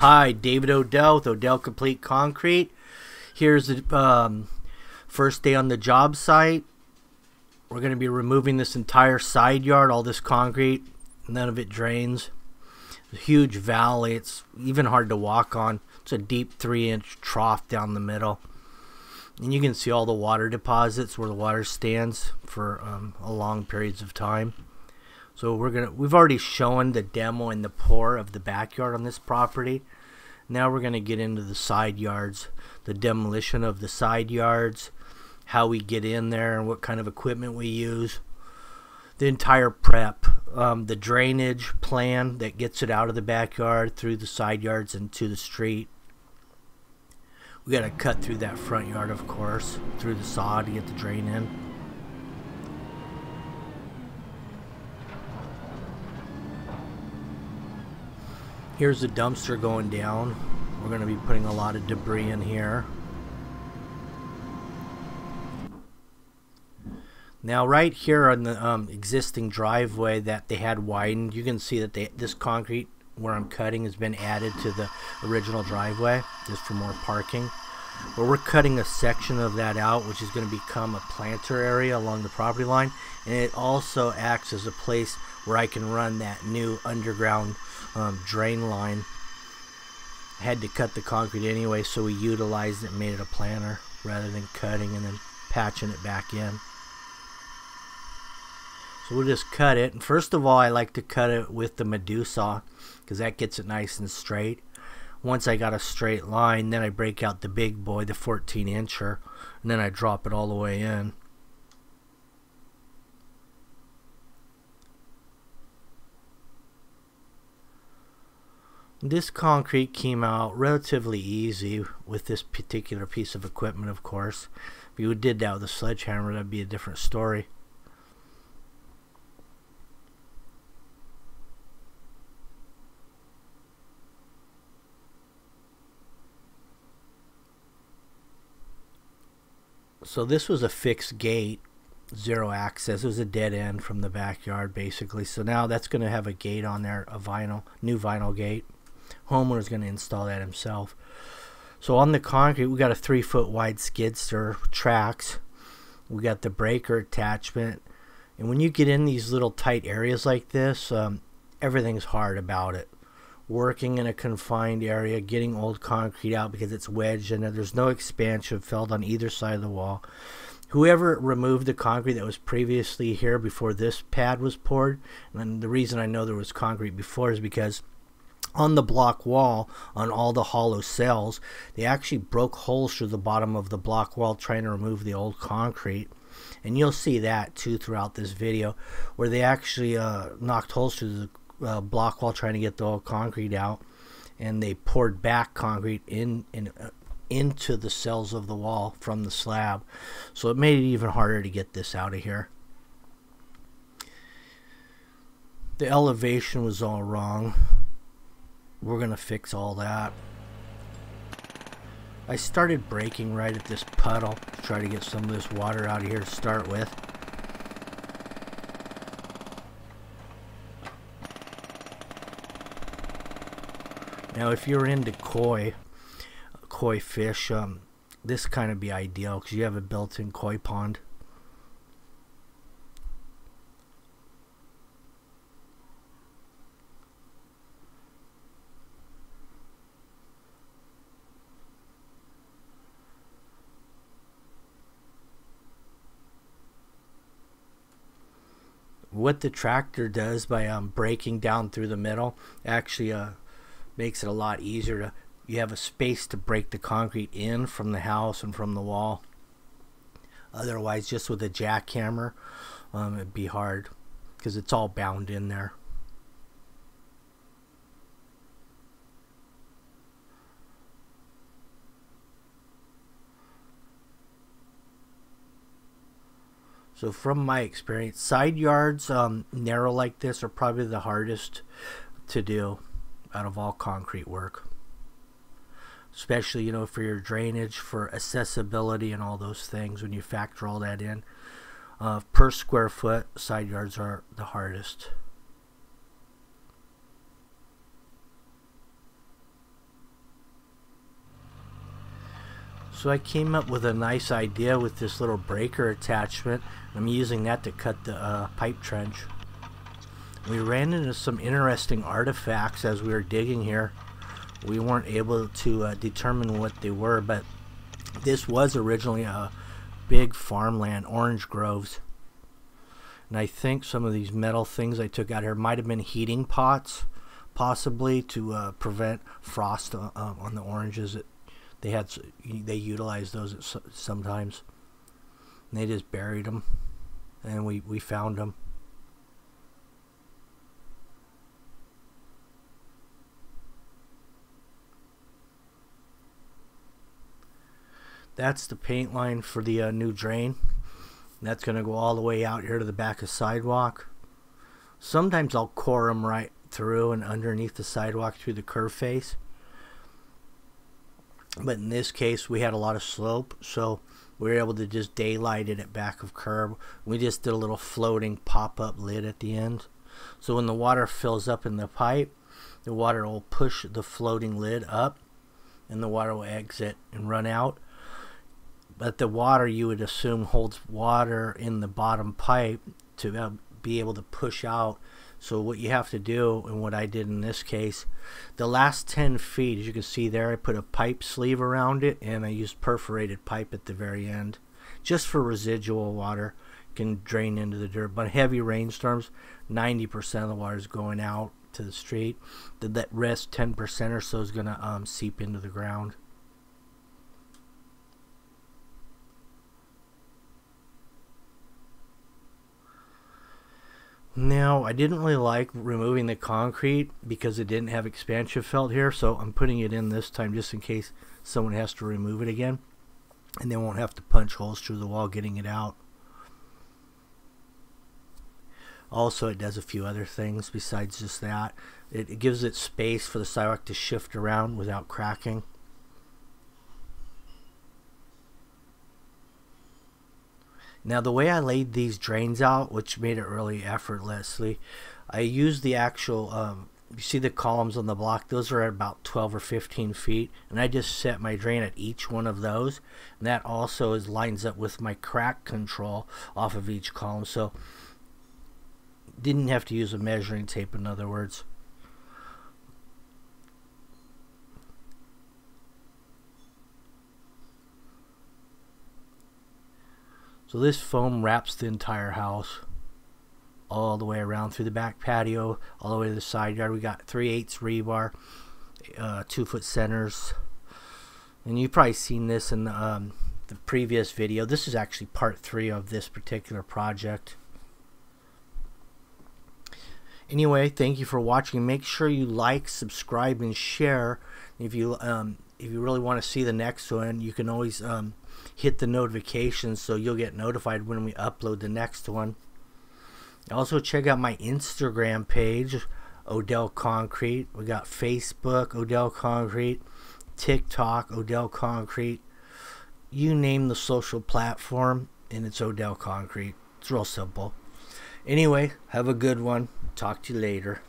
Hi, David Odell with Odell Complete Concrete. Here's the um, first day on the job site. We're going to be removing this entire side yard, all this concrete. None of it drains. huge valley. It's even hard to walk on. It's a deep three inch trough down the middle. And you can see all the water deposits where the water stands for um, a long periods of time. So we're gonna we've already shown the demo and the pour of the backyard on this property. Now we're gonna get into the side yards, the demolition of the side yards, how we get in there and what kind of equipment we use, the entire prep, um, the drainage plan that gets it out of the backyard through the side yards and to the street. We gotta cut through that front yard, of course, through the sod to get the drain in. Here's the dumpster going down. We're going to be putting a lot of debris in here. Now right here on the um, existing driveway that they had widened, you can see that they, this concrete where I'm cutting has been added to the original driveway just for more parking. But we're cutting a section of that out which is going to become a planter area along the property line and it also acts as a place where I can run that new underground um, drain line. Had to cut the concrete anyway, so we utilized it made it a planter rather than cutting and then patching it back in. So we'll just cut it. And first of all, I like to cut it with the Medusa because that gets it nice and straight. Once I got a straight line, then I break out the big boy, the 14 incher, and then I drop it all the way in. This concrete came out relatively easy with this particular piece of equipment, of course. If you did that with a sledgehammer, that'd be a different story. So this was a fixed gate, zero access. It was a dead end from the backyard, basically. So now that's going to have a gate on there, a vinyl, new vinyl gate homeowner is going to install that himself. So on the concrete, we got a three foot wide skid steer tracks. We got the breaker attachment. And when you get in these little tight areas like this, um, everything's hard about it. Working in a confined area, getting old concrete out because it's wedged and there's no expansion felt on either side of the wall. Whoever removed the concrete that was previously here before this pad was poured, and the reason I know there was concrete before is because on the block wall on all the hollow cells. They actually broke holes through the bottom of the block wall trying to remove the old concrete. And you'll see that too throughout this video where they actually uh, knocked holes through the uh, block wall trying to get the old concrete out. And they poured back concrete in, in uh, into the cells of the wall from the slab. So it made it even harder to get this out of here. The elevation was all wrong we're gonna fix all that. I started breaking right at this puddle to try to get some of this water out of here to start with. Now if you're into koi, koi fish, um, this kind of be ideal because you have a built-in koi pond. What the tractor does by um, breaking down through the middle actually uh, makes it a lot easier to you have a space to break the concrete in from the house and from the wall. Otherwise just with a jackhammer um, it'd be hard because it's all bound in there So from my experience, side yards um, narrow like this are probably the hardest to do out of all concrete work. Especially, you know, for your drainage, for accessibility and all those things when you factor all that in. Uh, per square foot, side yards are the hardest. So I came up with a nice idea with this little breaker attachment. I'm using that to cut the uh, pipe trench. We ran into some interesting artifacts as we were digging here. We weren't able to uh, determine what they were, but this was originally a big farmland, orange groves. And I think some of these metal things I took out here might have been heating pots, possibly to uh, prevent frost uh, um, on the oranges. They had they utilized those sometimes. And they just buried them, and we we found them. That's the paint line for the uh, new drain. That's going to go all the way out here to the back of sidewalk. Sometimes I'll core them right through and underneath the sidewalk through the curb face. But in this case, we had a lot of slope, so we were able to just daylight it at back of curb. We just did a little floating pop-up lid at the end. So when the water fills up in the pipe, the water will push the floating lid up and the water will exit and run out but the water you would assume holds water in the bottom pipe to uh, be able to push out. So what you have to do and what I did in this case the last 10 feet as you can see there I put a pipe sleeve around it and I used perforated pipe at the very end just for residual water can drain into the dirt. But heavy rainstorms 90% of the water is going out to the street. The that rest 10% or so is going to um, seep into the ground Now, I didn't really like removing the concrete because it didn't have expansion felt here, so I'm putting it in this time just in case someone has to remove it again. And they won't have to punch holes through the wall getting it out. Also, it does a few other things besides just that. It, it gives it space for the sidewalk to shift around without cracking. Now the way I laid these drains out, which made it really effortlessly, I used the actual, um, you see the columns on the block, those are at about 12 or 15 feet, and I just set my drain at each one of those, and that also is lines up with my crack control off of each column, so didn't have to use a measuring tape in other words. So this foam wraps the entire house all the way around through the back patio, all the way to the side yard. We got 3 eighths rebar, uh, 2 foot centers. And you've probably seen this in the, um, the previous video. This is actually part 3 of this particular project. Anyway, thank you for watching. Make sure you like, subscribe, and share. If you um, if you really want to see the next one, you can always um, hit the notifications so you'll get notified when we upload the next one. Also, check out my Instagram page, Odell Concrete. We got Facebook, Odell Concrete, TikTok, Odell Concrete. You name the social platform, and it's Odell Concrete. It's real simple. Anyway, have a good one. Talk to you later.